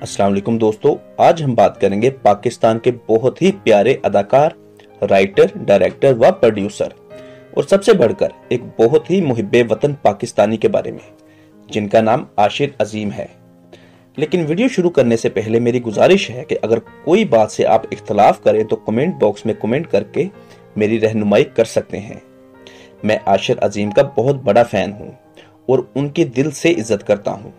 السلام علیکم دوستو، آج ہم بات کریں گے پاکستان کے بہت ہی پیارے اداکار، رائٹر، ڈائریکٹر و پروڈیوسر۔ اور سب سے بڑھ کر ایک بہت ہی محب وطن پاکستانی کے بارے میں، جن کا نام عاشر عظیم ہے۔ لیکن ویڈیو شروع کرنے سے پہلے میری گزارش ہے کہ اگر کوئی بات سے آپ اختلاف کریں تو کمنٹ باکس میں کمنٹ کر کے میری رہنمائی کر سکتے ہیں۔ میں عاشر عظیم کا بہت بڑا فین ہوں اور ان کی دل سے عزت کرتا ہوں۔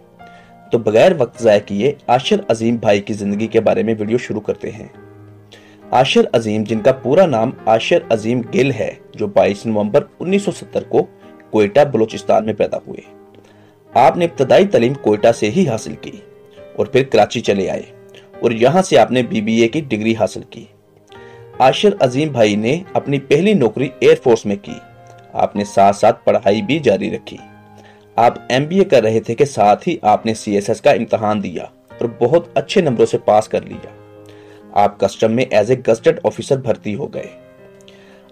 تو بغیر وقت ضائع کیے عاشر عظیم بھائی کی زندگی کے بارے میں ویڈیو شروع کرتے ہیں۔ عاشر عظیم جن کا پورا نام عاشر عظیم گل ہے، جو بائیس نومبر انیس سو ستر کو کوئٹہ، بلوچستان میں پیدا ہوئے۔ آپ نے ابتدائی تعلیم کوئٹہ سے ہی حاصل کی اور پھر کراچی چلے آئے اور یہاں سے آپ نے بی بی اے کی ڈگری حاصل کی۔ عاشر عظیم بھائی نے اپنی پہلی نوکری ایئر فورس میں کی۔ آپ نے ساتھ ساتھ پڑھائی بھی جاری رکھی۔ آپ ایم بی اے کر رہے تھے کہ ساتھ ہی آپ نے سی ایس ایس کا امتحان دیا اور بہت اچھے نمبروں سے پاس کر لیا۔ آپ کسٹم میں ایز اے گسٹڈ آفیسر بھرتی ہو گئے۔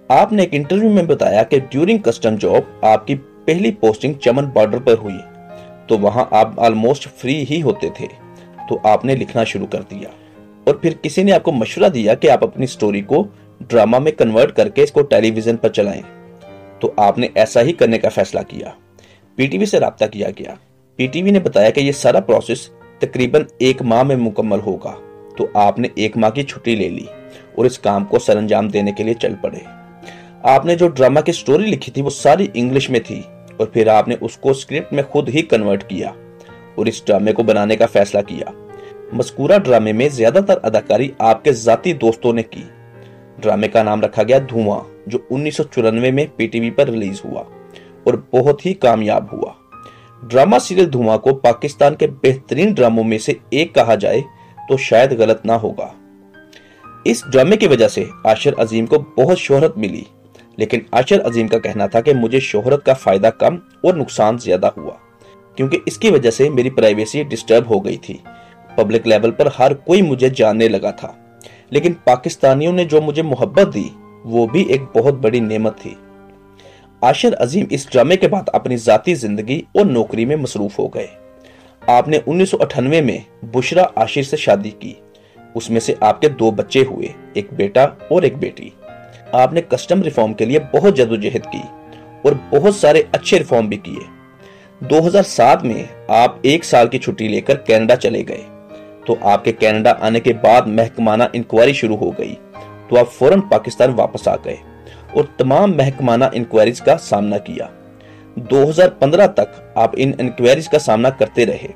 آپ نے ایک انٹرویو میں بتایا کہ ڈیورنگ کسٹم جاب آپ کی پہلی پوسٹنگ چمن بارڈر پر ہوئی، تو وہاں آپ آلموسٹ فری ہی ہوتے تھے، تو آپ نے لکھنا شروع کر دیا۔ اور پھر کسی نے آپ کو مشورہ دیا کہ آپ اپنی سٹوری کو ڈراما میں کنورٹ کر کے اس کو ٹیلی ویژن پر چلائیں۔ تو آپ نے ایسا ہی کرنے کا فیصلہ کیا۔ پی ٹی وی سے رابطہ کیا گیا۔ پی ٹی وی نے بتایا کہ یہ سارا پروسیس تقریباً ایک ماہ میں مکمل ہوگا۔ تو آپ نے ایک ماہ کی چھٹی لے لی اور اس کام کو سر انجام دینے کے لیے چل پڑے۔ آپ نے جو ڈراما کی سٹوری لکھی تھی وہ ساری انگلش میں تھی اور پھر آپ نے اس کو سکرپٹ میں خود ہی کنورٹ کیا اور اس ڈرامے کو بنانے کا فیصلہ کیا۔ مذکورہ ڈرامے میں زیادہ تر اداکاری آپ کے ذاتی دوستوں نے کی۔ ڈرامے کا نام رکھا گیا دھواں، جو انیس سو چورانوے میں پی ٹی وی پر ریلیز ہوا۔ اور بہت ہی کامیاب ہوا۔ ڈراما سیریل دھواں کو پاکستان کے بہترین ڈراموں میں سے ایک کہا جائے تو شاید غلط نہ ہوگا۔ اس ڈرامے کی وجہ سے عاشر عظیم کو بہت شہرت ملی، لیکن عاشر عظیم کا کہنا تھا کہ مجھے شہرت کا فائدہ کم اور نقصان زیادہ ہوا، کیونکہ اس کی وجہ سے میری پرائیویسی ڈسٹرب ہو گئی تھی۔ پبلک لیول پر ہر کوئی مجھے جاننے لگا تھا، لیکن پاکستانیوں نے جو مجھے محبت دی، وہ بھی ایک بہت بڑی نعمت تھی۔ عاشر عظیم اس ڈرامے کے بعد اپنی ذاتی زندگی اور نوکری میں مصروف ہو گئے۔ آپ نے انیس سو اٹھانوے میں بشرا عاشر سے شادی کی۔ اس میں سے آپ کے دو بچے ہوئے، ایک بیٹا اور ایک بیٹی۔ آپ نے کسٹم ریفارم کے لیے بہت جد و جہد کی اور بہت سارے اچھے ریفارم بھی کیے۔ دو ہزار سات میں آپ ایک سال کی چھٹی لے کر کینیڈا چلے گئے۔ تو آپ کے کینیڈا آنے کے بعد محکمانہ انکوائری شروع ہو گئی۔ تو آپ فوراں پاکستان واپس آ گئے۔ اور تمام محکمانہ انکوائریز کا سامنا کیا۔ دو ہزار پندرہ تک آپ ان انکوائریز کا سامنا کرتے رہے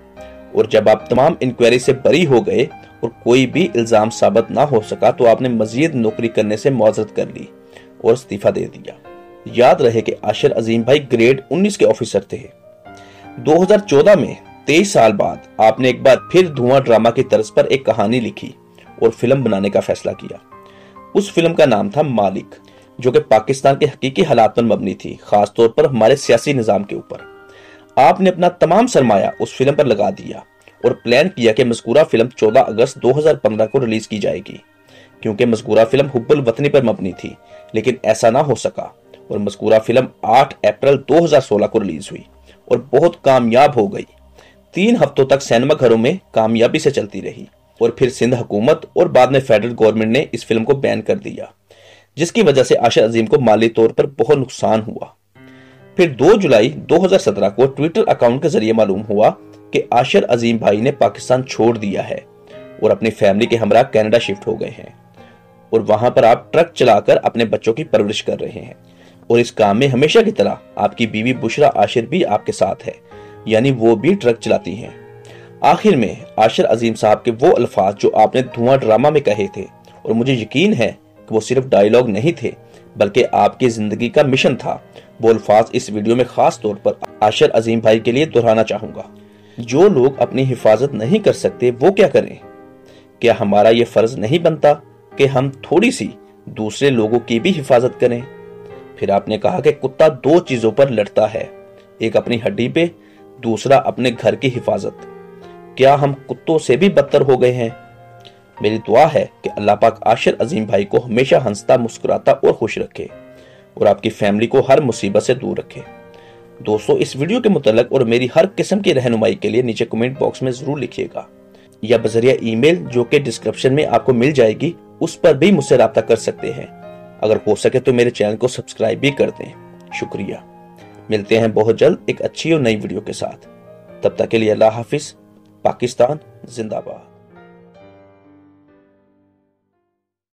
اور جب آپ تمام انکوائری سے بری ہو گئے اور کوئی بھی الزام ثابت نہ ہو سکا تو آپ نے مزید نوکری کرنے سے معذرت کر لی اور استعفیٰ دے دیا۔ یاد رہے کہ عاشر عظیم بھائی گریڈ انیس کے آفیسر تھے۔ دو ہزار چودہ میں تیئیس سال بعد آپ نے ایک بار پھر دھواں ڈراما کی طرز پر ایک کہانی لکھی اور فلم بنانے کا فیصلہ کیا۔ اس فلم کا نام تھا مالک۔ جو کہ پاکستان کے حقیقی حالات پر مبنی تھی، خاص طور پر ہمارے سیاسی نظام کے اوپر۔ آپ نے اپنا تمام سرمایہ اس فلم پر لگا دیا اور پلان کیا کہ مذکورہ فلم چودہ اگست دو ہزار پندرہ کو ریلیز کی جائے گی۔ کیونکہ مذکورہ فلم حب الوطنی پر مبنی تھی، لیکن ایسا نہ ہو سکا اور مذکورہ فلم آٹھ اپریل دو ہزار سولہ کو ریلیز ہوئی اور بہت کامیاب ہو گئی۔ تین ہفتوں تک سینما گھروں میں کامیابی سے چلتی رہی اور پھر سندھ حکومت اور بعد میں فیڈرل گورنمنٹ نے اس فلم کو بین کر دیا۔ جس کی وجہ سے عاشر عظیم کو مالی طور پر بہت نقصان ہوا۔ پھر دو جولائی دو ہزار سترہ کو ٹویٹر اکاؤنٹ کے ذریعے معلوم ہوا کہ عاشر عظیم بھائی نے پاکستان چھوڑ دیا ہے اور اپنی فیملی کے ہمراہ کینیڈا شفٹ ہو گئے ہیں۔ اور وہاں پر آپ ٹرک چلا کر اپنے بچوں کی پرورش کر رہے ہیں۔ اور اس کام میں ہمیشہ کی طرح آپ کی بیوی بشرا عاشر بھی آپ کے ساتھ ہے یعنی وہ بھی ٹرک چلاتی ہیں۔ آخر میں عاشر عظیم صاحب کے وہ الفاظ جو آپ نے دھواں ڈرامہ میں کہے تھے اور مجھے یقین ہے کہ وہ صرف ڈائیلاگ نہیں تھے، بلکہ آپ کی زندگی کا مشن تھا۔ وہ الفاظ اس ویڈیو میں خاص طور پر عاشر عظیم بھائی کے لیے دہرانا چاہوں گا۔ جو لوگ اپنی حفاظت نہیں کر سکتے، وہ کیا کریں؟ کیا ہمارا یہ فرض نہیں بنتا کہ ہم تھوڑی سی دوسرے لوگوں کی بھی حفاظت کریں؟ پھر آپ نے کہا کہ کتا دو چیزوں پر لڑتا ہے۔ ایک اپنی ہڈی پہ، دوسرا اپنے گھر کی حفاظت۔ کیا ہم کتوں سے بھی بدتر ہو گئے ہیں؟ میری دعا ہے کہ اللہ پاک عاشر عظیم بھائی کو ہمیشہ ہنستا، مسکراتا اور خوش رکھے اور آپ کی فیملی کو ہر مصیبت سے دور رکھے۔ دوستو، اس ویڈیو کے متعلق اور میری ہر قسم کی رہنمائی کے لیے نیچے کمنٹ باکس میں ضرور لکھیے گا۔ یا بذریعہ ای میل جو کہ ڈسکرپشن میں آپ کو مل جائے گی، اس پر بھی مجھ سے رابطہ کر سکتے ہیں۔ اگر ہو سکے تو میرے چینل کو سبسکرائب بھی کر دیں۔ شکریہ۔ ملتے ہیں بہت جلد ایک اچھی اور نئی ویڈیو کے ساتھ۔ تب تک کے لیے اللہ حافظ۔ پاکستان زندہ باد۔